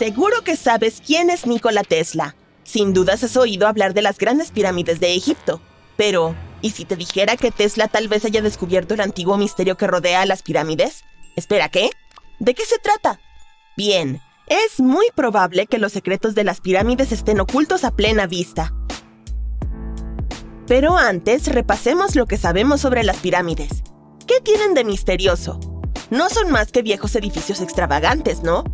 Seguro que sabes quién es Nikola Tesla. Sin dudas has oído hablar de las grandes pirámides de Egipto. Pero, ¿y si te dijera que Tesla tal vez haya descubierto el antiguo misterio que rodea a las pirámides? Espera, ¿qué? ¿De qué se trata? Bien, es muy probable que los secretos de las pirámides estén ocultos a plena vista. Pero antes, repasemos lo que sabemos sobre las pirámides. ¿Qué tienen de misterioso? No son más que viejos edificios extravagantes, ¿no?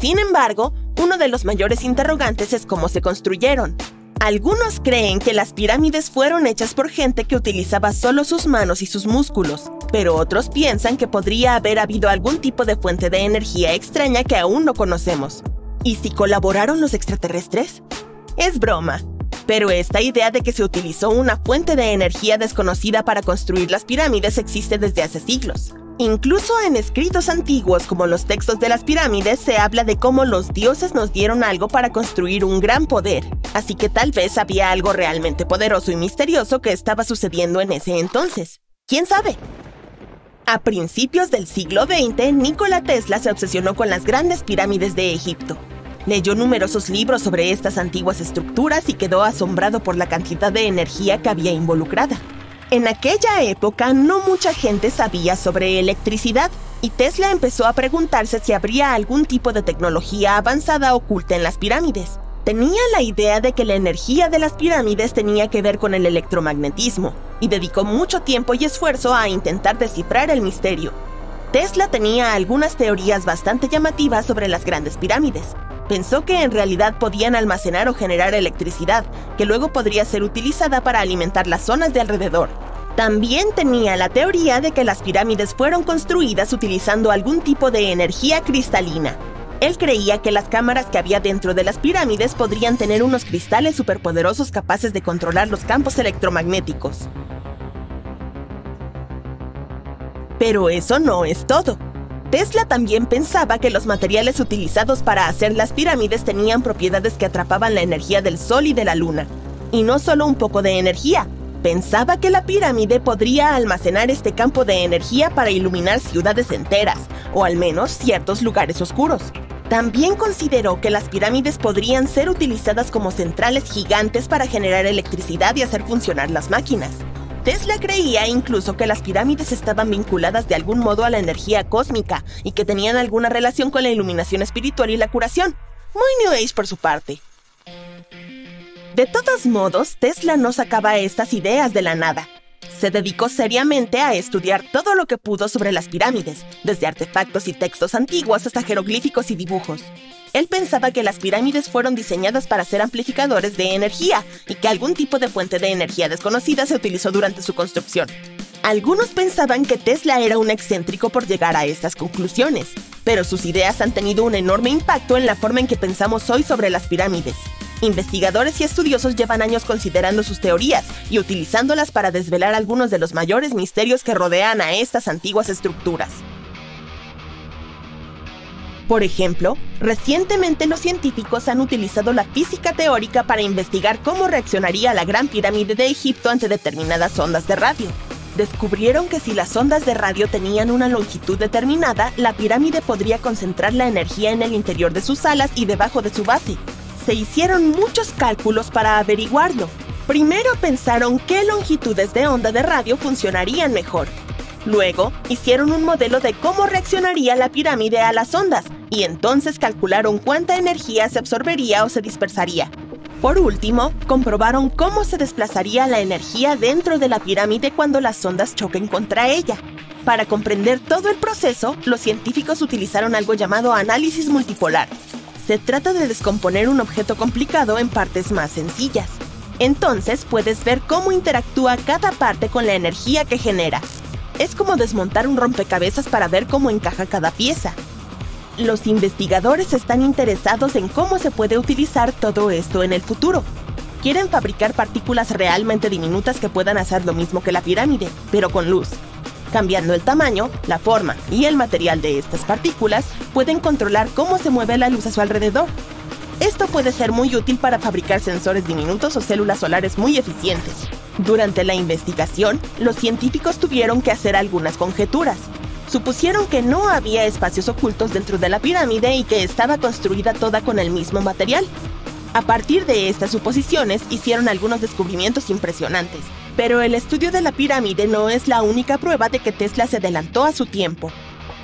Sin embargo, uno de los mayores interrogantes es cómo se construyeron. Algunos creen que las pirámides fueron hechas por gente que utilizaba solo sus manos y sus músculos, pero otros piensan que podría haber habido algún tipo de fuente de energía extraña que aún no conocemos. ¿Y si colaboraron los extraterrestres? Es broma, pero esta idea de que se utilizó una fuente de energía desconocida para construir las pirámides existe desde hace siglos. Incluso en escritos antiguos como los textos de las pirámides se habla de cómo los dioses nos dieron algo para construir un gran poder, así que tal vez había algo realmente poderoso y misterioso que estaba sucediendo en ese entonces. ¿Quién sabe? A principios del siglo XX, Nikola Tesla se obsesionó con las grandes pirámides de Egipto. Leyó numerosos libros sobre estas antiguas estructuras y quedó asombrado por la cantidad de energía que había involucrada. En aquella época no mucha gente sabía sobre electricidad y Tesla empezó a preguntarse si habría algún tipo de tecnología avanzada oculta en las pirámides. Tenía la idea de que la energía de las pirámides tenía que ver con el electromagnetismo y dedicó mucho tiempo y esfuerzo a intentar descifrar el misterio. Tesla tenía algunas teorías bastante llamativas sobre las grandes pirámides, Pensó que en realidad podían almacenar o generar electricidad, que luego podría ser utilizada para alimentar las zonas de alrededor. También tenía la teoría de que las pirámides fueron construidas utilizando algún tipo de energía cristalina. Él creía que las cámaras que había dentro de las pirámides podrían tener unos cristales superpoderosos capaces de controlar los campos electromagnéticos. Pero eso no es todo. Tesla también pensaba que los materiales utilizados para hacer las pirámides tenían propiedades que atrapaban la energía del Sol y de la Luna. Y no solo un poco de energía, pensaba que la pirámide podría almacenar este campo de energía para iluminar ciudades enteras, o al menos ciertos lugares oscuros. También consideró que las pirámides podrían ser utilizadas como centrales gigantes para generar electricidad y hacer funcionar las máquinas. Tesla creía incluso que las pirámides estaban vinculadas de algún modo a la energía cósmica y que tenían alguna relación con la iluminación espiritual y la curación. Muy New Age por su parte. De todos modos, Tesla no sacaba estas ideas de la nada. Se dedicó seriamente a estudiar todo lo que pudo sobre las pirámides, desde artefactos y textos antiguos hasta jeroglíficos y dibujos. Él pensaba que las pirámides fueron diseñadas para ser amplificadores de energía y que algún tipo de fuente de energía desconocida se utilizó durante su construcción. Algunos pensaban que Tesla era un excéntrico por llegar a estas conclusiones, pero sus ideas han tenido un enorme impacto en la forma en que pensamos hoy sobre las pirámides. Investigadores y estudiosos llevan años considerando sus teorías y utilizándolas para desvelar algunos de los mayores misterios que rodean a estas antiguas estructuras. Por ejemplo, recientemente los científicos han utilizado la física teórica para investigar cómo reaccionaría la Gran Pirámide de Egipto ante determinadas ondas de radio. Descubrieron que si las ondas de radio tenían una longitud determinada, la pirámide podría concentrar la energía en el interior de sus alas y debajo de su base. Se hicieron muchos cálculos para averiguarlo. Primero pensaron qué longitudes de onda de radio funcionarían mejor, Luego, hicieron un modelo de cómo reaccionaría la pirámide a las ondas y entonces calcularon cuánta energía se absorbería o se dispersaría. Por último, comprobaron cómo se desplazaría la energía dentro de la pirámide cuando las ondas choquen contra ella. Para comprender todo el proceso, los científicos utilizaron algo llamado análisis multipolar. Se trata de descomponer un objeto complicado en partes más sencillas. Entonces puedes ver cómo interactúa cada parte con la energía que genera, es como desmontar un rompecabezas para ver cómo encaja cada pieza. Los investigadores están interesados en cómo se puede utilizar todo esto en el futuro. Quieren fabricar partículas realmente diminutas que puedan hacer lo mismo que la pirámide, pero con luz. Cambiando el tamaño, la forma y el material de estas partículas, pueden controlar cómo se mueve la luz a su alrededor. Esto puede ser muy útil para fabricar sensores diminutos o células solares muy eficientes. Durante la investigación, los científicos tuvieron que hacer algunas conjeturas. supusieron que no había espacios ocultos dentro de la pirámide y que estaba construida toda con el mismo material. A partir de estas suposiciones hicieron algunos descubrimientos impresionantes, pero el estudio de la pirámide no es la única prueba de que Tesla se adelantó a su tiempo.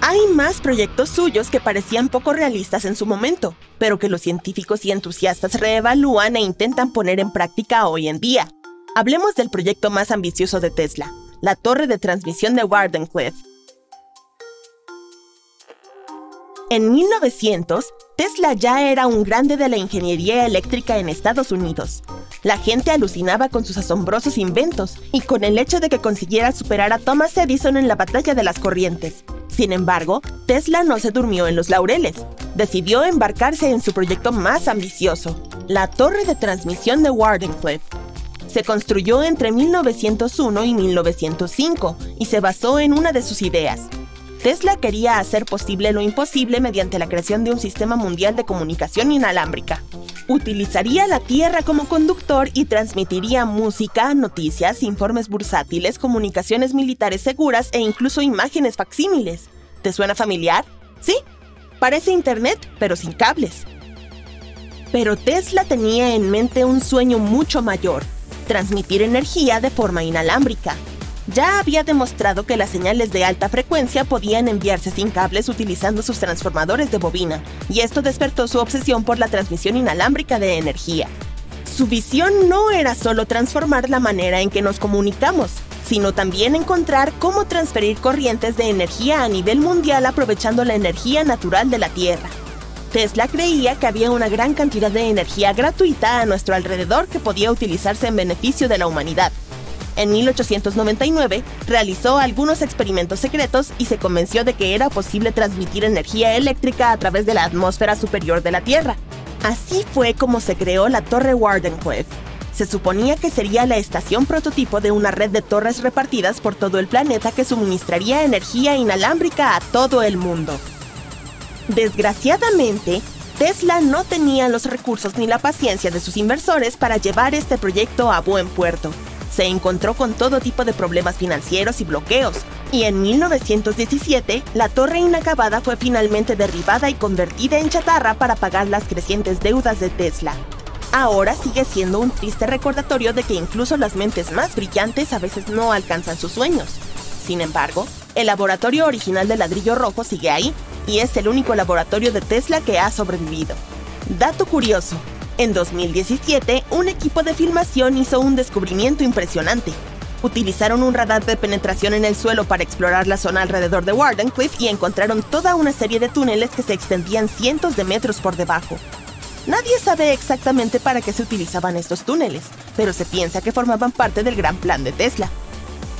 Hay más proyectos suyos que parecían poco realistas en su momento, pero que los científicos y entusiastas reevalúan e intentan poner en práctica hoy en día. Hablemos del proyecto más ambicioso de Tesla, la torre de transmisión de Wardenclyffe. En 1900, Tesla ya era un grande de la ingeniería eléctrica en Estados Unidos. La gente alucinaba con sus asombrosos inventos y con el hecho de que consiguiera superar a Thomas Edison en la batalla de las corrientes. Sin embargo, Tesla no se durmió en los laureles. Decidió embarcarse en su proyecto más ambicioso, la torre de transmisión de Wardenclyffe. Se construyó entre 1901 y 1905 y se basó en una de sus ideas, Tesla quería hacer posible lo imposible mediante la creación de un sistema mundial de comunicación inalámbrica. Utilizaría la Tierra como conductor y transmitiría música, noticias, informes bursátiles, comunicaciones militares seguras e incluso imágenes facsímiles. ¿Te suena familiar? Sí, parece Internet, pero sin cables. Pero Tesla tenía en mente un sueño mucho mayor, transmitir energía de forma inalámbrica ya había demostrado que las señales de alta frecuencia podían enviarse sin cables utilizando sus transformadores de bobina, y esto despertó su obsesión por la transmisión inalámbrica de energía. Su visión no era solo transformar la manera en que nos comunicamos, sino también encontrar cómo transferir corrientes de energía a nivel mundial aprovechando la energía natural de la Tierra. Tesla creía que había una gran cantidad de energía gratuita a nuestro alrededor que podía utilizarse en beneficio de la humanidad, en 1899 realizó algunos experimentos secretos y se convenció de que era posible transmitir energía eléctrica a través de la atmósfera superior de la Tierra. Así fue como se creó la Torre Wardenclyffe. Se suponía que sería la estación prototipo de una red de torres repartidas por todo el planeta que suministraría energía inalámbrica a todo el mundo. Desgraciadamente, Tesla no tenía los recursos ni la paciencia de sus inversores para llevar este proyecto a buen puerto se encontró con todo tipo de problemas financieros y bloqueos, y en 1917 la torre inacabada fue finalmente derribada y convertida en chatarra para pagar las crecientes deudas de Tesla. Ahora sigue siendo un triste recordatorio de que incluso las mentes más brillantes a veces no alcanzan sus sueños. Sin embargo, el laboratorio original de ladrillo rojo sigue ahí, y es el único laboratorio de Tesla que ha sobrevivido. Dato curioso, en 2017, un equipo de filmación hizo un descubrimiento impresionante. Utilizaron un radar de penetración en el suelo para explorar la zona alrededor de Wardenclyffe y encontraron toda una serie de túneles que se extendían cientos de metros por debajo. Nadie sabe exactamente para qué se utilizaban estos túneles, pero se piensa que formaban parte del gran plan de Tesla.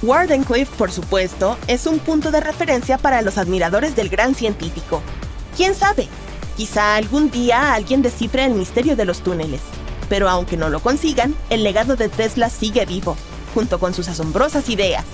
Wardenclyffe, por supuesto, es un punto de referencia para los admiradores del gran científico. ¿Quién sabe? Quizá algún día alguien descifre el misterio de los túneles. Pero aunque no lo consigan, el legado de Tesla sigue vivo, junto con sus asombrosas ideas.